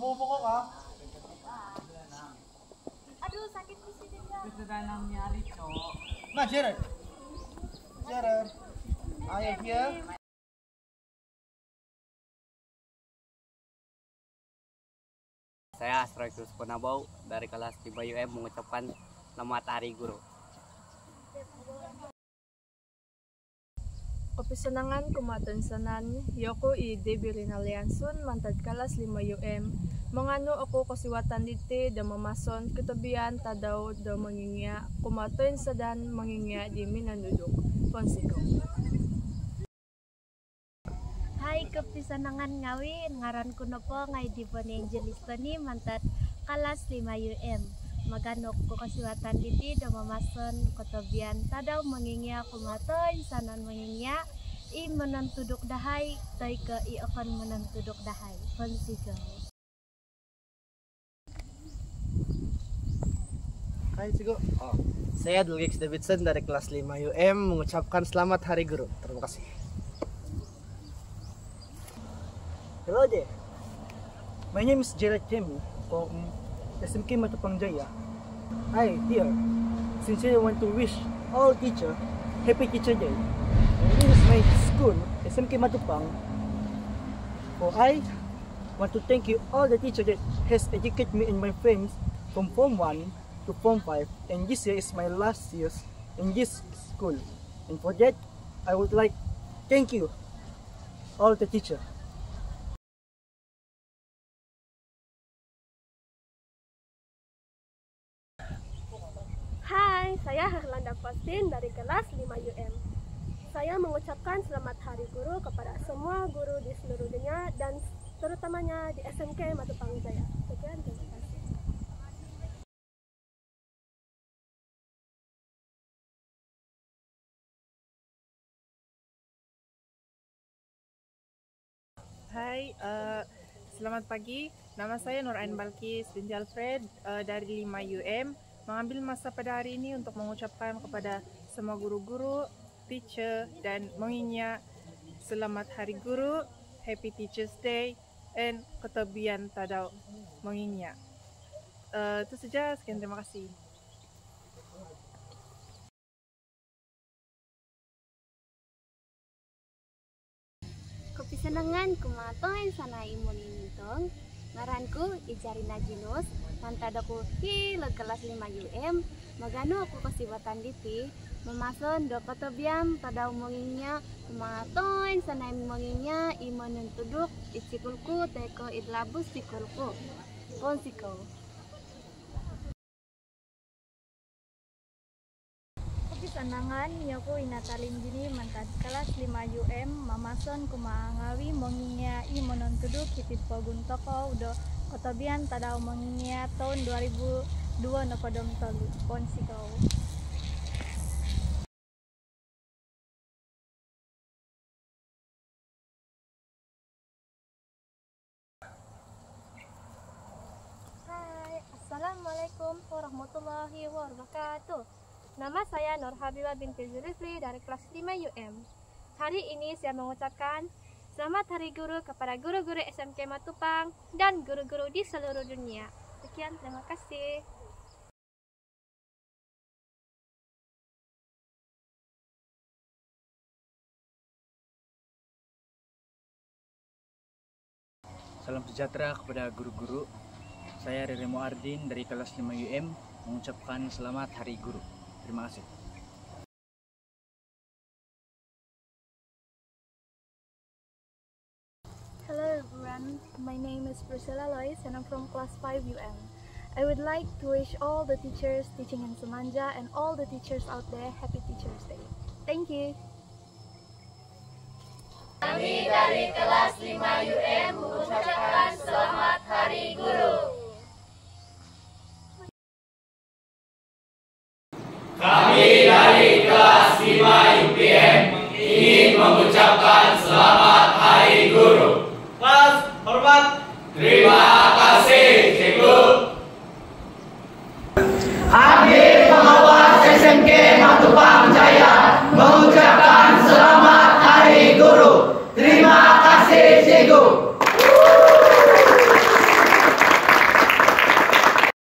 Ka. Aduh, sakit di sini ya. Sudah nangyari. Are you here? Saya Astroikus Penabau dari kelas 3 UM mengucapkan selamat hari guru. Kapisanangan kumatunsanan, yoko i Debirin Aliansun, mantad kalas 5 UM. Mangano ako kasiwatan diti, da mamason, kitabian, tadaw, da mangingya, kumatun sa dan mangingya, di minanudok. Fonsico. Hai kepisanangan ngawin, ngaran ko na po ngay di po ni Angelista ni mantat kalas 5 UM. Maganok ko kasiwatan diti da mamason kotobian tadaw mangingya kumatoy sanan mangingya i menantudok dahay tay ke i akan menantudok dahay. Konsigo. Hai, Sigo. Oh. Saya Dulgix Davidson dari kelas 5 UM mengucapkan selamat hari guru. Terima kasih. Hello there. My name is Jared Jimmy from SMK Matupang Jaya. I here sincerely want to wish all teacher happy teacher day. And this is my school, SMK Matupang. For I want to thank you all the teacher that has educated me and my friends from Form 1 to Form 5 and this year is my last year in this school. And for that, I would like thank you all the teacher. Saya Herlanda Kostin dari kelas 5 UM. Saya mengucapkan selamat hari guru kepada semua guru di seluruh dunia dan terutamanya di SMK Matupang Jaya. Sekian, terima kasih. Hai, eh, selamat pagi. Nama saya Nur Ain Balkis binti Alfred eh, dari 5 UM. Mengambil masa pada hari ini untuk mengucapkan kepada semua guru-guru, teacher dan menginya selamat hari guru, happy teachers day and ketebian tadau menginya. Eh, itu saja, sekian terima kasih. Kepisanangan kumatoy sana imon nitong ngaranku Ijarina Jinus mantadaku hi kelas 5 UM magano aku kasiwatan diti memason do katobiam tada umonginya kumatoy sana umonginya imonun tuduk isikulku teko idlabus sikulku. Konsiko Kapisanangan, yoko inatalin gini, mantad kalas 5 UM, mamason kumaangawi, mangingya, monontuduk, hitip pogun toko, udo kotobian tadaw mangingya tahun 2002 no kodom tolu, Fonsico. Hai, Assalamualaikum warahmatullahi wabarakatuh. Nama saya Nur Habibah binti Zulifli dari kelas 5 UM. Hari ini saya mengucapkan Selamat Hari Guru kepada guru-guru SMK Matupang dan guru-guru di seluruh dunia. Sekian, terima kasih. Salam sejahtera kepada guru-guru. Saya Remo Ardin dari kelas 5 UM mengucapkan selamat Hari Guru. Terima kasih. Everyone, my name is Priscilla Lois and I'm from class 5 UM. I would like to wish all the teachers teaching in Semanja and all the teachers out there happy Teachers Day. Thank you. Kami dari kelas 5 UM mengucapkan selamat Hari Guru. Kami dari kelas 5 UPM ingin mengucapkan